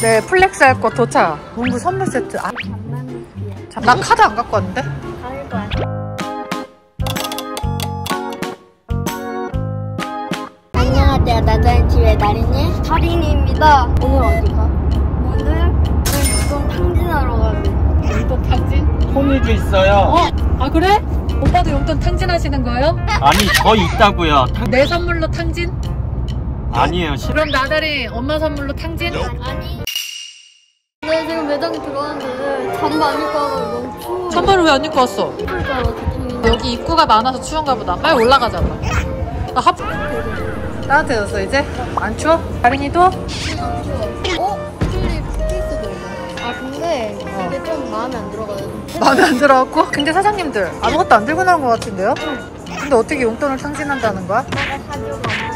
네, 플렉스 할 거 도착. 문구 선물 세트. 아, 자, 나 카드 안 갖고 왔는데? 안녕하세요. 나다린TV의 나린이 다린이입니다. 오늘 어디가? 오늘 용돈 탕진하러 가는. 용돈 탕진? 홈이도 있어요. 어? 아, 그래? 오빠도 용돈 탕진 하시는 거예요? 아니 저 있다고요. 탕- 내 선물로 탕진? 아니에요. 싫어. 그럼 나달이 엄마 선물로 탕진? 아니. 네 지금 매장 들어왔는데 잠 많이 까고 너무 추워. 천벌을 왜안 입고 왔어? 여기 입구가 많아서 추운가 보다. 빨리 올라가자. 나 합... 따뜻해졌어, 이제? 안 추워? 다린이도? 어? 튤립 케이스도 있어. 아 근데 좀 마음에 안 들어가요. 마음에 안 들어갖고? 근데 사장님들 아무것도 안 들고 나온 것 같은데요? 근데 어떻게 용돈을 탕진한다는 거야? 내가 사주고.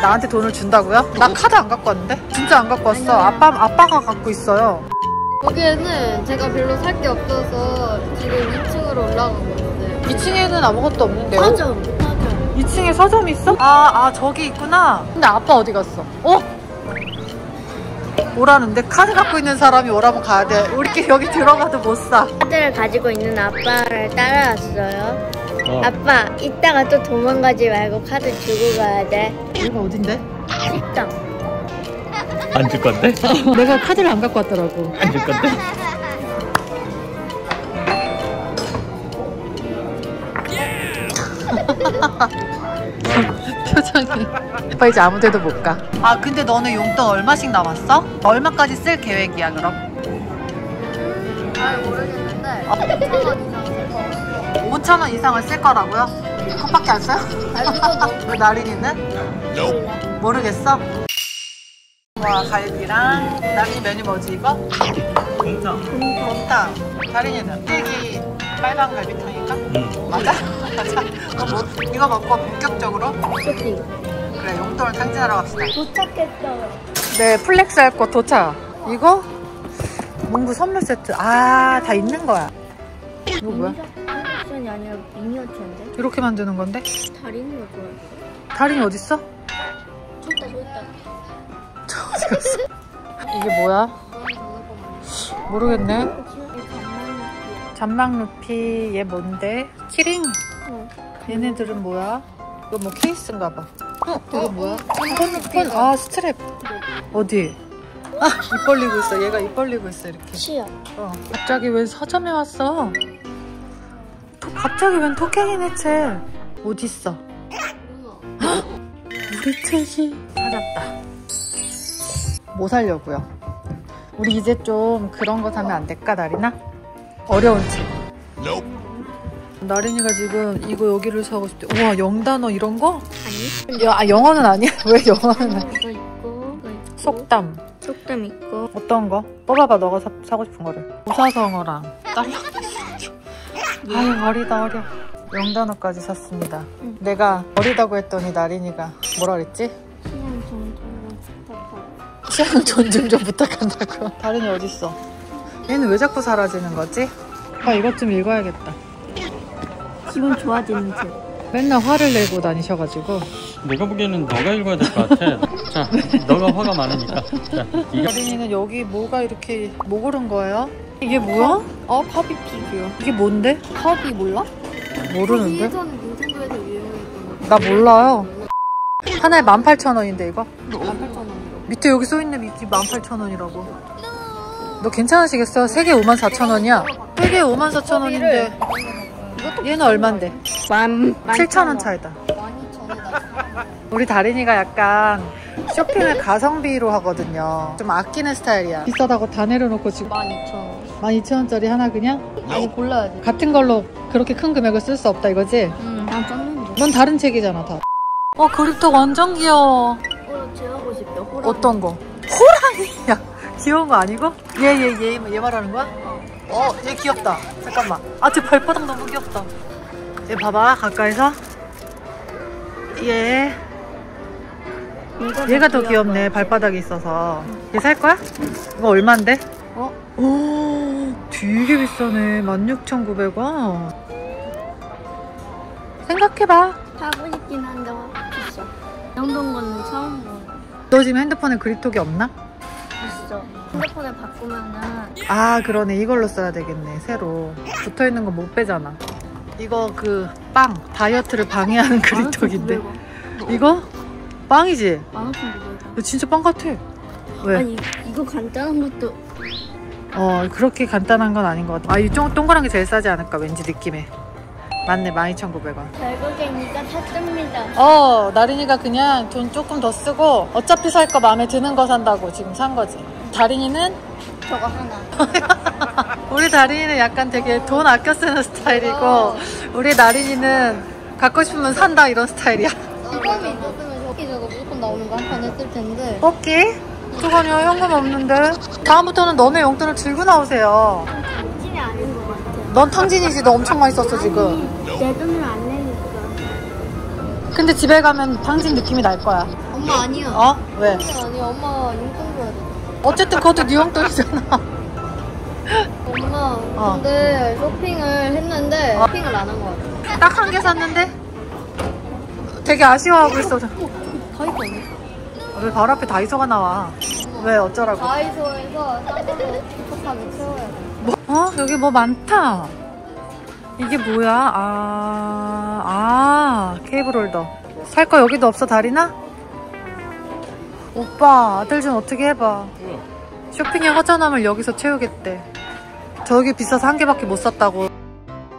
나한테 돈을 준다고요? 나 카드 안 갖고 왔는데? 진짜 안 갖고 왔어. 아빠, 아빠가 갖고 있어요. 여기에는 제가 별로 살 게 없어서 지금 2층으로 올라간 건데. 2층에는 아무것도 없는데요? 서점, 서점. 2층에 서점 있어? 아, 아, 저기 있구나. 근데 아빠 어디 갔어? 어? 오라는데 카드 갖고 있는 사람이 오라면 가야 돼. 우리끼리 여기 들어가도 못 사. 카드를 가지고 있는 아빠를 따라왔어요. 어. 아빠, 이따가 또 도망가지 말고 카드 주고 가야 돼. 여기가 어딘데? 식당. 안 줄 건데? 내가 카드를 안 갖고 왔더라고. 안 줄 건데? 표정이. 오빠 이제 아무 데도 못 가. 아, 근데 너는 용돈 얼마씩 남았어? 얼마까지 쓸 계획이야, 그럼? 잘 모르겠는데. 어. 5천 원 이상을 쓸 거라고요? 그것밖에 안 써요? 왜 나린이는? 모르겠어? 와 갈비랑 나린이 메뉴 뭐지 이거? 공장. 곰탕 다린이는 떼기 빨간 갈비탕인가? 응. 맞아? 맞아 이거, 뭐, 이거 먹고 본격적으로 쇼핑. 그래 용돈을 탕진하러 갑시다 도착했어요. 네 플렉스 할 거 도착 이거? 문구 선물 세트 아 다 있는 거야 이거 뭐야? 아니라 미니어처인데? 이렇게 만드는 건데? 다리는 왜 그래? 다린이 어딨어? 좋다, 좋다. 이게 뭐야? 모르겠네 장난이 잔망 루피 얘 뭔데? 키링 응. 얘네들은 뭐야? 이거 뭐 케이스인가 봐 어? 이거 뭐야? 폰, 폰, 아 스트랩 어디? 아, 입 벌리고 있어 얘가 입 벌리고 있어 이렇게 치아. 어. 갑자기 왜 서점에 왔어? 토, 갑자기 웬 토깽이네 책 어딨어? 헉! 우리 책이 찾았다 뭐 사려고요? 우리 이제 좀 그런 거 사면 안 될까 나리나? 어려운 책 나린이가 지금 이거 여기를 사고 싶대 우와 영단어 이런 거? 아니? 야, 아, 영어는 아니야 왜 영어는 아니야 이거 있고, 이거 있고. 속담 속담 있고. 어떤 거? 뽑아봐 너가 사, 사고 싶은 거를 오사성어랑 딸랑 아유 어리다 어려 영단어까지 샀습니다 응. 내가 어리다고 했더니 나린이가 뭐라 그랬지? 그냥 정정만 부탁하고. 취향 존중 좀 부탁한다고 다린이 어딨어? 얘는 왜 자꾸 사라지는 거지? 아 이것 좀 읽어야겠다 기분 좋아지는 책. 맨날 화를 내고 다니셔가지고 내가 보기에는 너가 읽어야 될 것 같아. 자, 너가 화가 많으니까. 자, 네가 다린이는 여기 뭐가 이렇게 뭐 고른 거예요? 이게 뭐야? 어, 팝이 피규어. 이게 뭔데? 팝이 몰라? 모르는데? 예전 닌텐도에서 유행했던 거. 나 몰라요 하나에 18,000원인데 이거? 18,000원. 밑에 여기 써있네 미키 18,000원이라고 너 괜찮으시겠어? 3개 54,000원이야 3개 54,000원인데 얘는 얼만데? 만, 7,000원 차이다 12,000원이다. 우리 다린이가 약간 쇼핑을 가성비로 하거든요 좀 아끼는 스타일이야 비싸다고 다 내려놓고 지금 12,000원. 12,000원짜리 하나 그냥? 아니, 골라야지. 같은 걸로 그렇게 큰 금액을 쓸 수 없다 이거지? 응, 난 쪘는데. 넌 다른 책이잖아 다 어, 그립톡 완전 귀여워 어, 제하고 싶다. 호랑. 어떤 거? 호랑이야. 귀여운 거 아니고? 얘, 얘, 얘, 얘 말하는 거야? 어, 얘 귀엽다. 잠깐만. 아, 쟤 발바닥 너무 귀엽다. 얘 봐봐, 가까이서. 얘. 얘가 더 귀엽네, 발바닥이 있어서. 얘 살 거야? 이거 얼만데? 어? 오, 되게 비싸네. 16,900원. 생각해봐. 하고 싶긴 한데 비싸. 이 정도인 거는 처음 봐. 너 지금 핸드폰에 그립톡이 없나? 있어. 있어. 핸드폰을 바꾸면은 아 그러네 이걸로 써야 되겠네 새로 붙어있는 거 못 빼잖아 이거 그 빵 다이어트를 방해하는 그립톡인데 이거? 빵이지? 15,900원. 이거 진짜 빵 같아 왜? 아니 이거 간단한 것도 어 그렇게 간단한 건 아닌 것 같아 아이 동그란 게 제일 싸지 않을까 왠지 느낌에 맞네 12,900원 결국엔 이거 샀습니다. 어 나린이가 그냥 돈 조금 더 쓰고 어차피 살 거 마음에 드는 거 산다고 지금 산 거지 다린이는 저거 하나. 우리 다린이는 약간 되게 돈 아껴 쓰는 스타일이고 어. 우리 나린이는 갖고 싶으면 산다 이런 스타일이야 있었 했을 텐데. 뽑기? 저거요 현금 없는데 다음부터는 너네 용돈을 들고 나오세요 탕진이 아닌 것 같아. 넌 탕진이지 너 엄청 많이 썼어 지금 내 돈을 안 내니까. 근데 집에 가면 탕진 느낌이 날 거야 엄마 아니야. 어? 왜? 아니 아니 엄마 용돈 줘야 돼. 어쨌든 그것도 네 용돈이잖아 엄마 어. 근데 쇼핑을 했는데 어. 쇼핑을 안 한 것 같아. 딱 한 개 샀는데 되게 아쉬워하고 있어 다 이거 아니야? 왜 바로 앞에 다이소가 나와 왜 어쩌라고 다이소에서 촉촉하게 채워야 돼. 뭐, 어? 여기 뭐 많다. 이게 뭐야? 아, 아, 케이블 홀더. 살 거 여기도 없어, 다린아? 오빠, 아들 좀 어떻게 해봐. 쇼핑의 허전함을 여기서 채우겠대. 저기 비싸서 한 개밖에 못 샀다고.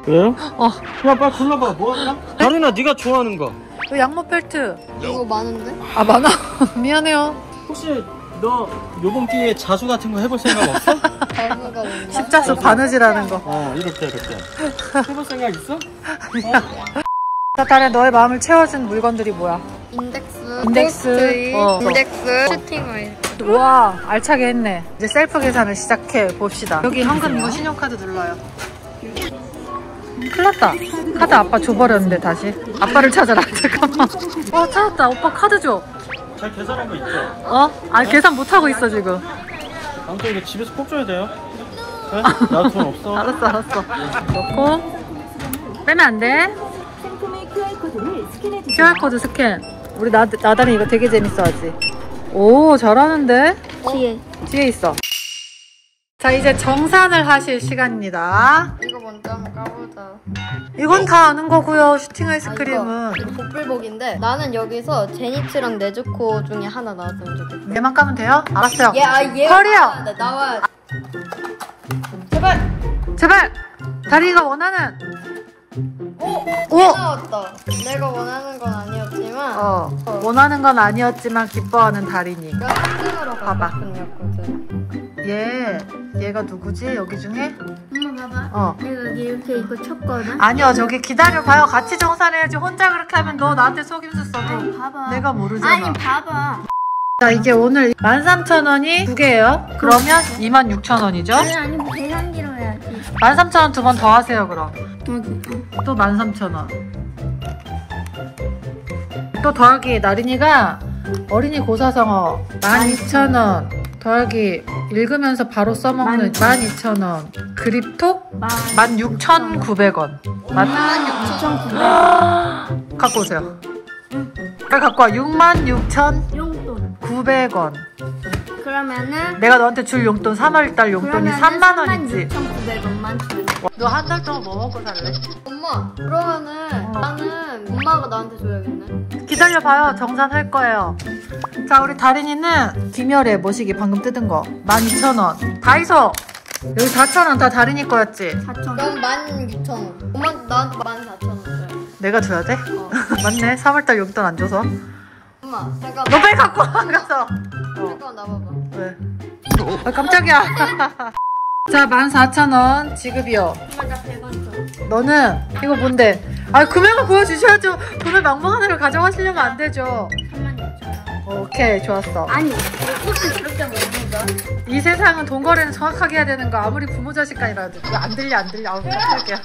그래요? 어, 야 빨리 골라봐 뭐 할까? 다린아 네가 좋아하는 거 이 양모 펠트. 이거 많은데? 아, 많아. 미안해요. 혹시 너 요번 기회에 자수 같은 거 해볼 생각 없어? 자수가 뭔가? 십자수 바느질하는 거. 어 이렇게 이렇게 해볼 생각 있어? 자, 다리 너의 마음을 채워준 물건들이 뭐야? 인덱스, 인덱스. 어. 인덱스, 슈팅 오일. 우와 알차게 했네 이제 셀프 계산을 시작해 봅시다 여기 현금 이거 신용카드 눌러요 큰일 났다. 카드 아빠 줘버렸는데 다시. 아빠를 찾아라. 잠깐만. 어 찾았다. 오빠 카드 줘. 잘 계산한 거 있죠? 어? 아 계산 못하고 있어 지금. 아무튼 이거 집에서 꼭 줘야 돼요. 네? 나도 돈 없어. 알았어 알았어. 넣고. 빼면 안돼. QR코드 스캔. 우리 나, 나다리 이거 되게 재밌어 하지. 오 잘하는데? 뒤에. 뒤에 있어. 자 이제 정산을 하실 시간입니다 먼저 한번 까보자. 이건 다 아는 거고요. 슈팅 아, 아이스크림은. 이거, 이거 복불복인데 나는 여기서 제니츠랑 네즈코 중에 하나 나왔으면 좋겠어. 얘만 까면 돼요? 알았어요. 얘, 아, 얘 커리어! 나와야 돼. 제발! 제발! 다리가 원하는. 오! 오! 얘 나왔다. 내가 원하는 건 아니었지만 어. 원하는 건 아니었지만 기뻐하는 다리니. 이거 3등으로 봐봐. 가봤거든. 얘, 얘가 누구지? 여기 중에? 엄마 봐봐. 어. 내가 여기 이렇게 이거 쳤거든. 아니요, 저기 기다려봐요. 같이 정산해야지. 혼자 그렇게 하면 너 나한테 속임수 써도 봐봐. 내가 모르잖아. 아니 봐봐. 자, 이게 오늘 13,000원이 두 개예요. 그러면 26,000원이죠? 아니 아니 뭐 계산기로 해야지. 13,000원 두 번 더 하세요, 그럼. 여기. 또 13,000원. 또 더하기 나린이가 어린이 고사성어 12,000원. 더하기 읽으면서 바로 써먹는 12,000원. 그립톡 16,900원. 맞 6,900원. 갖고 오세요. 빨리 갖고 와. 66,900원. 그러면은 내가 너한테 줄 용돈 3월달 용돈이 3만 원이지. 6,900원만 주면 돼. 너한 달 동안 뭐 먹고 살래? 엄마 그러면은 어. 나는 엄마가 나한테 줘야겠네. 기다려봐요. 정산할 거예요. 자, 우리 다린이는 김열의 모시기 방금 뜯은 거 12,000원. 다이소! 여기 4,000원 다 다린이 거였지? 4,000원. 그럼 16,000원. 엄마 나한테 14,000원 줘요. 내가 줘야 돼? 어. 맞네. 3월달 용돈 안 줘서. 엄마 잠깐. 너 빨리 갖고 와, 가서. 어, 잠깐 나봐봐. 왜? 아, 깜짝이야. 자, 14,000원 지급이요. 엄마 나 100원 줘. 너는 이거 뭔데? 아, 금액을 보여주셔야죠. 돈을 망망하느라 가져가시려면 안 되죠. 36,000원. 오케이, 좋았어. 아니 무슨 그렇게 먹는다. 이 세상은 돈 거래는 정확하게 해야 되는 거 아무리 부모 자식 간이라도 안 들려 안 들려 아우 깜짝이야